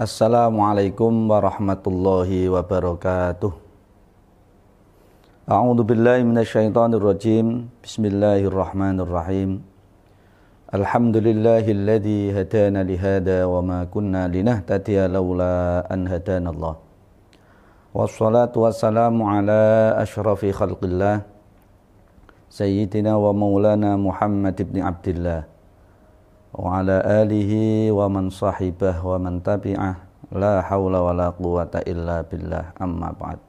Assalamualaikum warahmatullahi wabarakatuh. A'udzu billahi minasyaitonir rajim. Bismillahirrahmanirrahim. Alhamdulillahilladzi hadana li hada wa ma kunna linahtadiya laula an hadana Allah. Wassalatu wassalamu ala asyrafil khalqillah sayyidina wa maulana Muhammad ibn Abdullah man sahibah wa man tabi'ah la hawla wa la quwata illa billah amma ba'd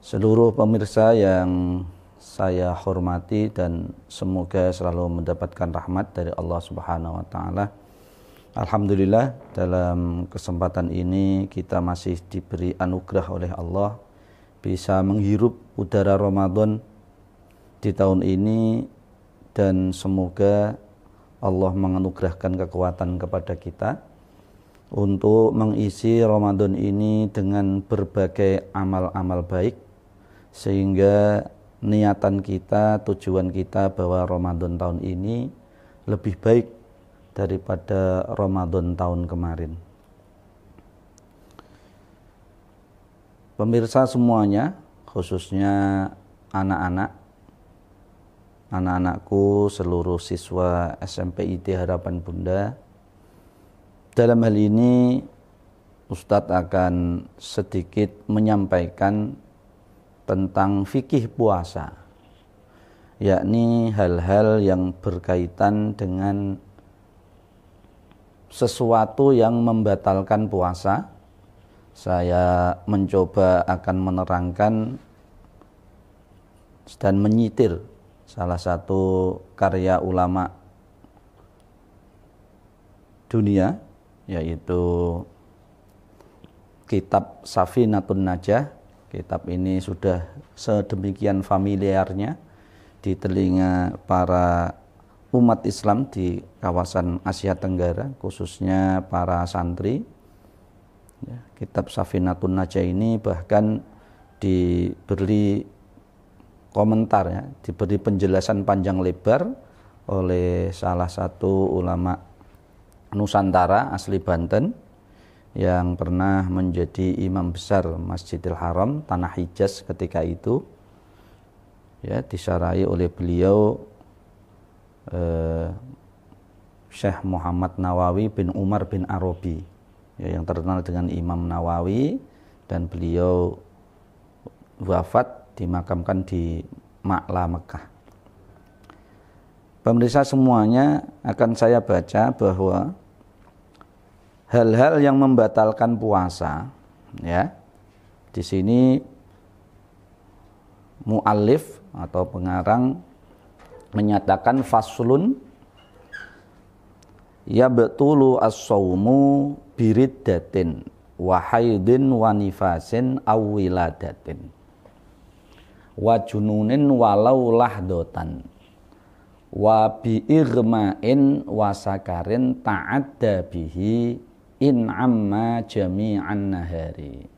seluruh pemirsa yang saya hormati dan semoga selalu mendapatkan rahmat dari Allah Subhanahu wa taala. Alhamdulillah dalam kesempatan ini kita masih diberi anugerah oleh Allah bisa menghirup udara Ramadan di tahun ini dan semoga Allah menganugerahkan kekuatan kepada kita untuk mengisi Ramadan ini dengan berbagai amal-amal baik sehingga niatan kita, tujuan kita bahwa Ramadan tahun ini lebih baik daripada Ramadan tahun kemarin. Pemirsa semuanya, khususnya anak-anak anak-anakku, seluruh siswa SMP IT Harapan Bunda. Dalam hal ini Ustadz akan sedikit menyampaikan tentang fikih puasa yakni hal-hal yang berkaitan dengan sesuatu yang membatalkan puasa saya mencoba akan menerangkan dan menyitir salah satu karya ulama dunia yaitu kitab Safinatun Najah. Kitab ini sudah sedemikian familiarnya di telinga para umat Islam di kawasan Asia Tenggara, khususnya para santri. Ya, kitab Safinatun Najah ini bahkan diberi komentar ya, diberi penjelasan panjang lebar oleh salah satu ulama Nusantara asli Banten yang pernah menjadi imam besar Masjidil Haram tanah Hijaz ketika itu. Ya disarai oleh beliau eh, Syekh Muhammad Nawawi bin Umar bin Arabi ya, yang terkenal dengan Imam Nawawi. Dan beliau wafat dimakamkan di Makla Mekah. Pemirsa semuanya akan saya baca bahwa hal-hal yang membatalkan puasa ya. Di sini muallif atau pengarang menyatakan faslun ya betulu as-saumu biriddatin wa haidin wa nifasin awiladatin wa jununin walau lahdotan. Wa bi irma'in wa sakarin ta'adda bihi in amma jami'an nahari.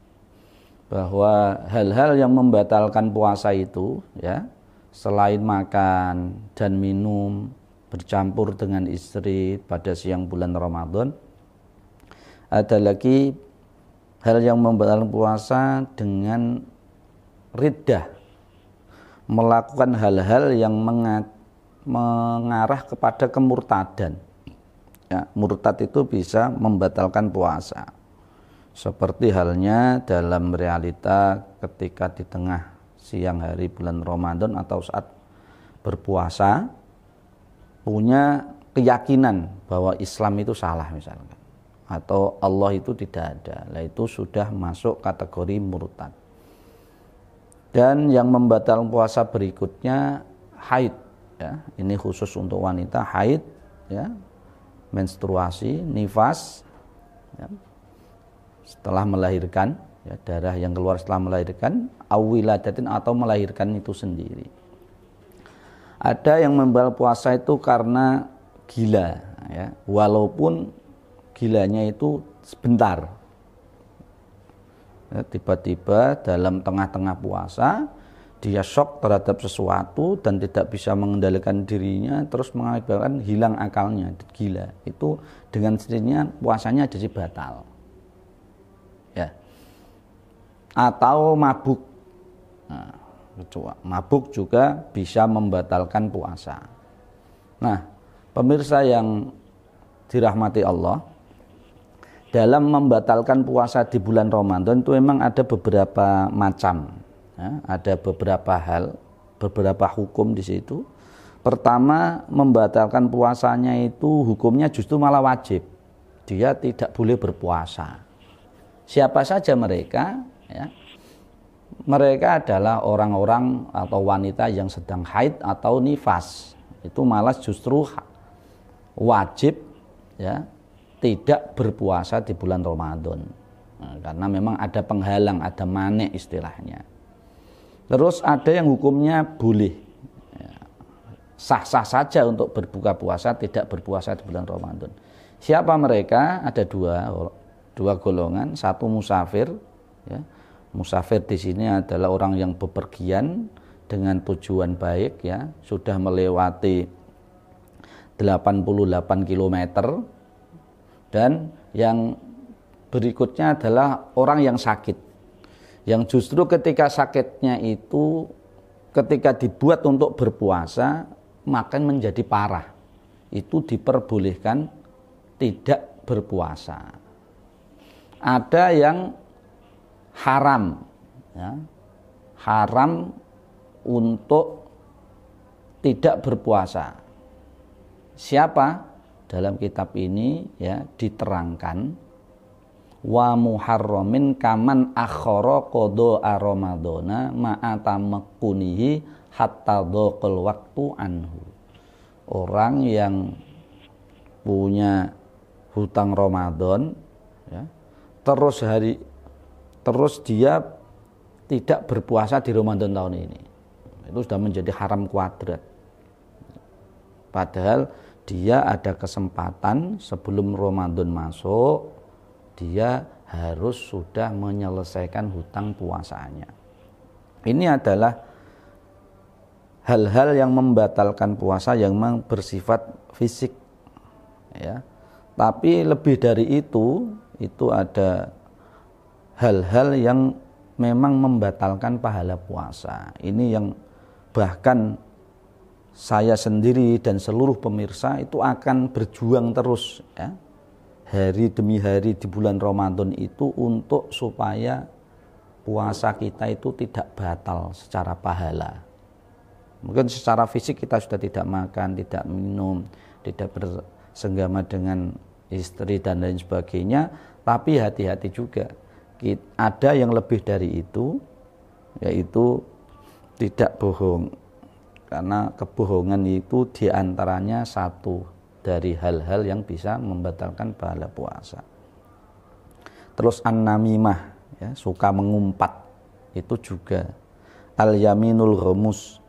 Bahwa hal-hal yang membatalkan puasa itu ya selain makan dan minum bercampur dengan istri pada siang bulan Ramadan ada lagi hal yang membatalkan puasa dengan riddah melakukan hal-hal yang mengarah kepada kemurtadan. Ya, murtad itu bisa membatalkan puasa. Seperti halnya dalam realita ketika di tengah siang hari bulan Ramadan atau saat berpuasa punya keyakinan bahwa Islam itu salah misalkan atau Allah itu tidak ada. Nah itu sudah masuk kategori murtad. Dan yang membatalkan puasa berikutnya haid ya. Ini khusus untuk wanita haid ya. Menstruasi, nifas ya. Setelah melahirkan ya, darah yang keluar setelah melahirkan awiladatin atau melahirkan itu sendiri. Ada yang membatal puasa itu karena gila ya. Walaupun gilanya itu sebentar tiba-tiba dalam tengah-tengah puasa dia shock terhadap sesuatu dan tidak bisa mengendalikan dirinya terus mengakibatkan hilang akalnya gila. Itu dengan sendirinya puasanya jadi batal. Ya. Atau mabuk. Nah, mabuk juga bisa membatalkan puasa. Nah pemirsa yang dirahmati Allah dalam membatalkan puasa di bulan Ramadan itu memang ada beberapa macam, ya, ada beberapa hal, beberapa hukum di situ. Pertama, membatalkan puasanya itu hukumnya justru malah wajib. Dia tidak boleh berpuasa. Siapa saja mereka, ya, mereka adalah orang-orang atau wanita yang sedang haid atau nifas. Itu malah justru wajib ya tidak berpuasa di bulan Ramadan. Nah, karena memang ada penghalang, ada manek istilahnya. Terus ada yang hukumnya boleh. Ya, sah-sah saja untuk berbuka puasa, tidak berpuasa di bulan Ramadan. Siapa mereka? Ada dua, dua golongan. Satu musafir, ya. musafir di sini adalah orang yang bepergian dengan tujuan baik, ya, sudah melewati 88 kilometer dan yang berikutnya adalah orang yang sakit. Yang justru ketika sakitnya itu ketika dibuat untuk berpuasa makan menjadi parah. Itu diperbolehkan tidak berpuasa. Ada yang haram ya. Haram untuk tidak berpuasa. Siapa? Dalam kitab ini ya diterangkan wa muharramin kaman akhara qada ramadhana ma'atamakunihi hatta dhaqal waktu anhu. Orang yang punya hutang Ramadan ya, terus hari terus dia tidak berpuasa di Ramadan tahun ini. Itu sudah menjadi haram kuadrat. Padahal dia ada kesempatan sebelum Ramadan masuk dia harus sudah menyelesaikan hutang puasanya. Ini adalah hal-hal yang membatalkan puasa yang memang bersifat fisik ya. Tapi lebih dari itu itu ada hal-hal yang memang membatalkan pahala puasa. Ini yang bahkan saya sendiri dan seluruh pemirsa itu akan berjuang terus ya hari demi hari di bulan Ramadan itu untuk supaya puasa kita itu tidak batal secara pahala. Mungkin secara fisik kita sudah tidak makan, tidak minum, tidak bersenggama dengan istri dan lain sebagainya, tapi hati-hati juga. Ada yang lebih dari itu, yaitu tidak bohong karena kebohongan itu di antaranya satu dari hal-hal yang bisa membatalkan pahala puasa. Terus an-namimah, ya, suka mengumpat, itu juga al-yaminul ghamus,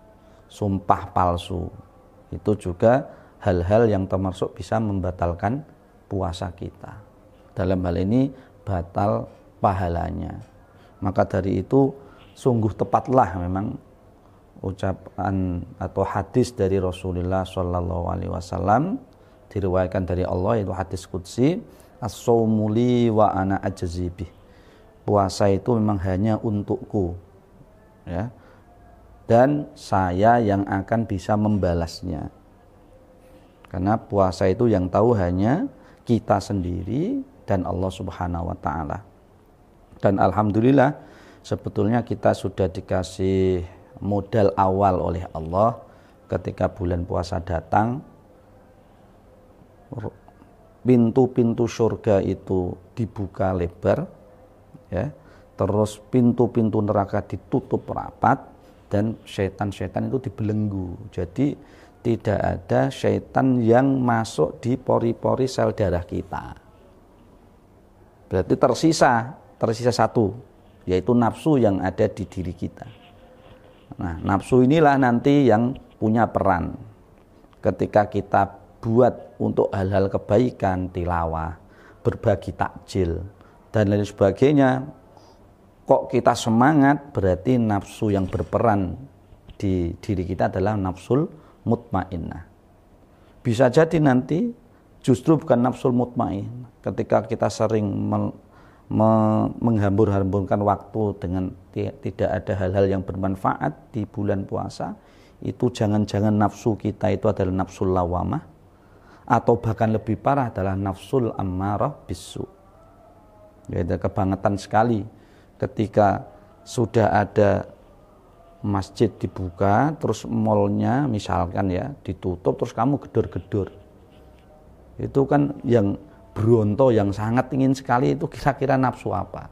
sumpah palsu. Itu juga hal-hal yang termasuk bisa membatalkan puasa kita. Dalam hal ini batal pahalanya. Maka dari itu sungguh tepatlah memang ucapan atau hadis dari Rasulullah Shallallahu Alaihi Wasallam diriwayatkan dari Allah itu hadis kudsi as wa ana ajzibih puasa itu memang hanya untukku ya. Dan saya yang akan bisa membalasnya. Karena puasa itu yang tahu hanya kita sendiri dan Allah Subhanahu wa taala. Dan alhamdulillah sebetulnya kita sudah dikasih modal awal oleh Allah ketika bulan puasa datang pintu-pintu surga itu dibuka lebar ya. Terus pintu-pintu neraka ditutup rapat dan setan-setan itu dibelenggu. Jadi tidak ada setan yang masuk di pori-pori sel darah kita. Berarti tersisa tersisa satu yaitu nafsu yang ada di diri kita Nah, nafsu inilah nanti yang punya peran ketika kita buat untuk hal-hal kebaikan, tilawah, berbagi takjil dan lain sebagainya. kok kita semangat berarti nafsu yang berperan di diri kita adalah nafsul mutmainnah. Bisa jadi nanti justru bukan nafsul mutmain ketika kita sering menghambur-hamburkan waktu dengan tidak ada hal-hal yang bermanfaat di bulan puasa itu jangan-jangan nafsu kita itu adalah nafsul lawamah atau bahkan lebih parah adalah nafsul ammarah bisu. Yaitu kebangetan sekali ketika sudah ada masjid dibuka terus mallnya misalkan ya ditutup terus kamu gedor-gedor itu kan yang bronto yang sangat ingin sekali itu kira-kira nafsu apa?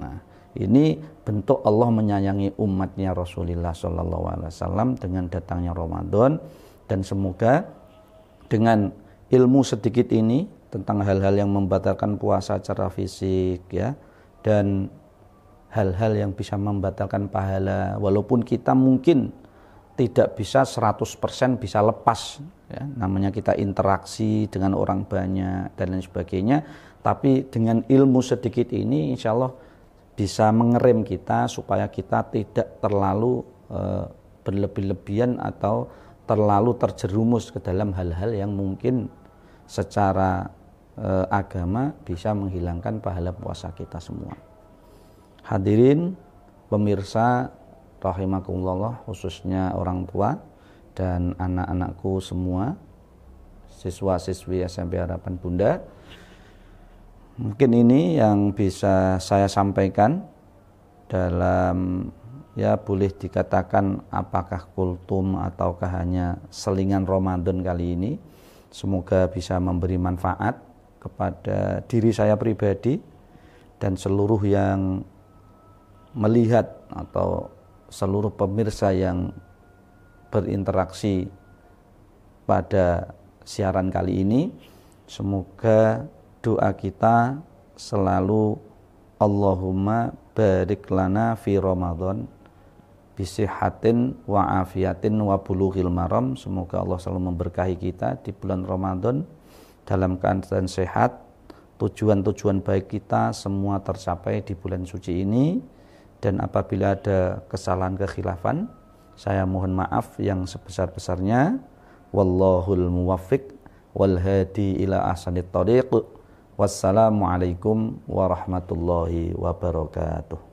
Nah ini bentuk Allah menyayangi umatnya Rasulullah Shallallahu Alaihi Wasallam dengan datangnya Ramadan dan semoga dengan ilmu sedikit ini tentang hal-hal yang membatalkan puasa secara fisik ya dan hal-hal yang bisa membatalkan pahala walaupun kita mungkin tidak bisa 100% bisa lepas ya namanya kita interaksi dengan orang banyak dan lain sebagainya tapi dengan ilmu sedikit ini insya Allah bisa mengerem kita supaya kita tidak terlalu e, berlebih-lebihan atau terlalu terjerumus ke dalam hal-hal yang mungkin secara e, agama bisa menghilangkan pahala puasa kita semua. Hadirin pemirsa rahimakumullah khususnya orang tua dan anak-anakku semua siswa-siswi SMP Harapan Bunda. Mungkin ini yang bisa saya sampaikan dalam ya boleh dikatakan apakah kultum ataukah hanya selingan Ramadan kali ini. Semoga bisa memberi manfaat kepada diri saya pribadi dan seluruh yang melihat atau seluruh pemirsa yang berinteraksi pada siaran kali ini semoga doa kita selalu Allahumma barik lana fi Ramadan bisihatin wa afiatin wa bulughil maram. Semoga Allah selalu memberkahi kita di bulan Ramadan dalam keadaan sehat. Tujuan-tujuan baik kita semua tercapai di bulan suci ini dan apabila ada kesalahan kekhilafan saya mohon maaf yang sebesar-besarnya. Wallahul muwaffiq wal hadi ila ahsanit tariq. Wassalamualaikum warahmatullahi wabarakatuh